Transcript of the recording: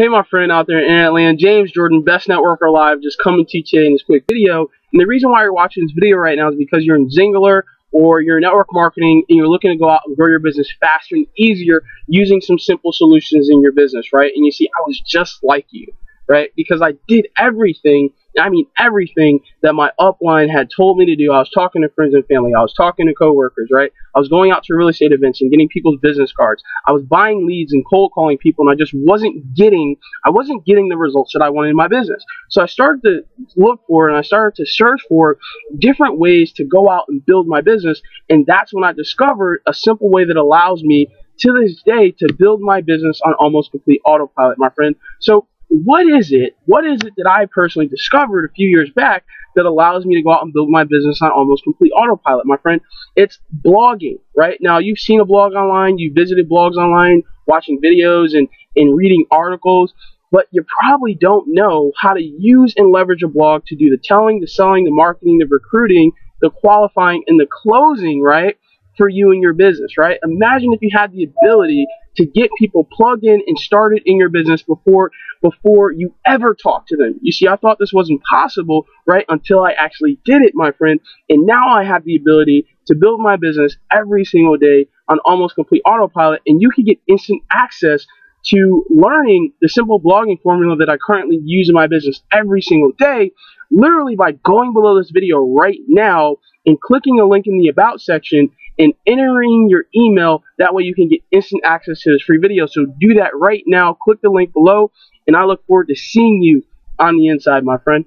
Hey, my friend out there in Atlanta, James Jordan, Best Networker Live, just coming to you in this quick video. And the reason why you're watching this video right now is because you're in Xyngular or you're network marketing and you're looking to go out and grow your business faster and easier using some simple solutions in your business, right? And you see, I was just like you, right? Because I did everything I mean everything that my upline had told me to do. I was talking to friends and family. I was talking to coworkers, right? I was going out to real estate events and getting people's business cards. I was buying leads and cold calling people and I just wasn't getting I wasn't getting the results that I wanted in my business. So I started to look for and I started to search for different ways to go out and build my business and that's when I discovered a simple way that allows me to this day to build my business on almost complete autopilot, my friend. So what is it? What is it that I personally discovered a few years back that allows me to go out and build my business on almost complete autopilot, my friend? It's blogging, right? Now, you've seen a blog online, you visited blogs online, watching videos and, and reading articles, but you probably don't know how to use and leverage a blog to do the telling, the selling, the marketing, the recruiting, the qualifying, and the closing, right? For you and your business, right? Imagine if you had the ability to get people plugged in and started in your business before before you ever talk to them. You see, I thought this wasn't possible, right, until I actually did it, my friend. And now I have the ability to build my business every single day on almost complete autopilot, and you can get instant access to learning the simple blogging formula that I currently use in my business every single day, literally by going below this video right now and clicking a link in the About section and entering your email. That way you can get instant access to this free video. So do that right now. Click the link below, and I look forward to seeing you on the inside, my friend.